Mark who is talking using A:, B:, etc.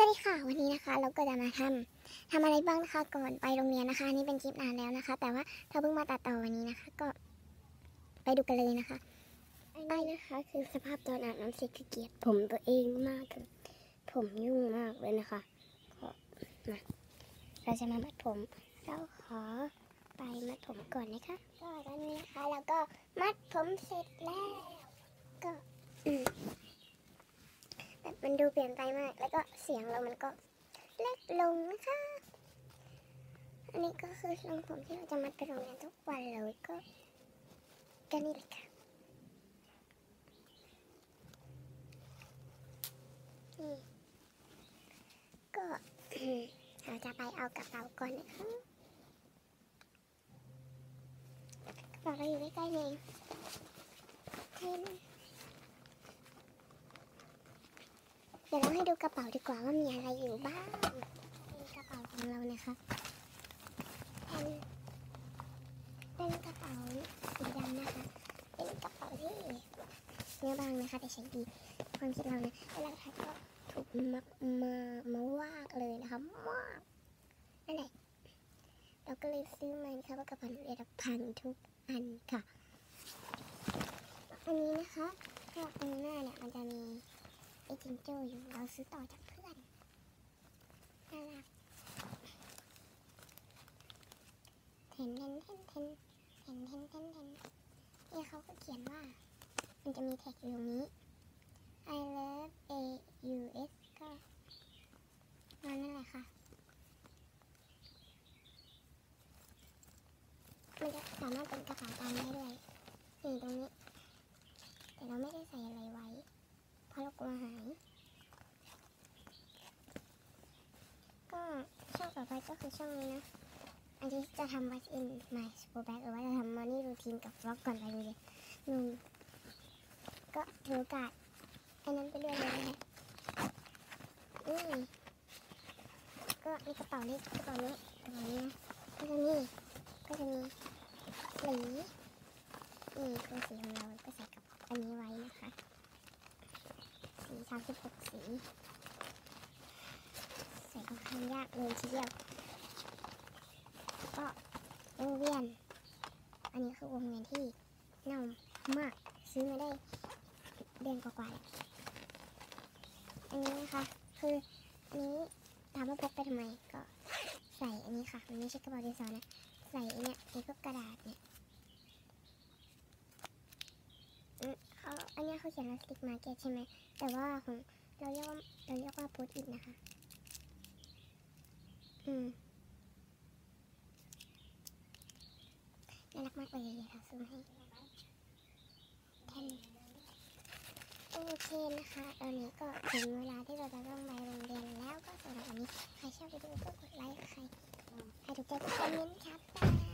A: วัสดีค่ะ วันนี้นะคะเราก็จะมาทำทำอะไรบ้างนะคะก่อนไปโรงเรียนนะคะอันนี่เป็นคลิปนานแล้วนะคะ แต่ว่าเราเพิ่งมาตัดต่อวันนี้นะคะ ก็ไปดูกันเลยนะคะอันนี้นะคะคือสภาพตอนอาบน้ำเสร็จคือเกลียดผมตัวเองมากเลยผมยุ่งมากเลยนะคะก็มาเราจะมามัดผมเราขอไปมัดผมก่อนนะคะก็ตอนนี้นะคะเราก็มัดผมเสร็จแล้ว ก็อืม แบบ มันดูเปลี่ยนไปมาก แล้วก็เสียงเรามันก็เล็กลงนะคะ อันนี้ก็คือทรงผมที่เราจะมัดไปโรงเรียนทุกวันเลยก็ก็นี่เลยค่ะนี่ก็เราจะไปเอากระเป๋าก่อนนะคะกระเป๋าเราอยู่ใกล้ๆนี่เองเทน เดี๋ยวเราให้ดูกระเป๋าดีกว่าว่ามีอะไรอยู่บ้างนี่กระเป๋าของเรานะคะเป็นเป็นกระเป๋าสีดำนะคะ เป็นกระเป๋าที่เนื้อบางนะคะแต่ใช้ดีความคิดเรานะแล้วราคาก็ถูกมักมามาวากเลยนะคะมากนั่นแหละเราก็เลยซื้อมันค่ะว่ากระเป๋าเรียนพันทุกอันค่ะ อันนี้นะคะก็ตรงหน้าเนี่ยมันจะมี จิงโจ้อยู่เราซื้อต่อจากเพื่อนน่ารักเห็นเห็นเห็นเห็นเห็นเห็นเห็นเห็นนี่เขาก็เขียนว่า มันจะมีแท็กอยู่ตรงนี้ I love A U S ก็นั่นนั่นแหละค่ะ มันจะสามารถเป็นกระเป๋าตังค์ได้ด้วยนี่ตรงนี้ แต่เราไม่ได้ใส่อะไรไว้ เพราะเรากลัวหาย ก็ช่อง ต่อไปก็คือช่องนี้นะ อันนี้จะทำ What's in my school bag หรือว่าจะทำ morning routine กับ vlog ก่อนไปโรงเรียนหนุ่มก็ถือโอกาสอ้นั้นไปเรื่อยเลยนะอืมก็มีกระเป๋านี้กระเป๋านี้กระเป๋านี้นะก็จะมีก็จะมีหลีนี่คือสีของเราก็ใส่กับอันนี้ไว้นะคะสีสามสิบหกสี ใส่ค่อนยากเลยทีเดียว ก็วงเวียน อันนี้คือวงเวียนที่เน่ามากซื้อมาได้เดือนกว่าๆแล้วอันนี้นะคะ คืออันนี้ถามว่าพกไปทำไมก็ใส่อันนี้ค่ะ มันไม่ใช่กระเป๋าดินสอนะ ใส่ไอ้เนี่ยไอ้พวกกระดาษเนี่ยอืมเขาอันนี้เขาเขียนว่าสติ๊กมาเก็ตใช่ไหม แต่ว่าของเราเรียกว่าเราเรียกว่าพสต์อิทนะคะ น่ารักมากเลยเดี๋ยวเราซูมให้แค่นี้โอเคนะคะตอนนี้ก็ถึงเวลาที่เราจะต้องไปโรงเรียนแล้วก็สำหรับวันนี้ ใครชอบวิดีโอก็กดไลค์ ใครใครถูกใจก็คอมเมนต์ครับบ๊ายบาย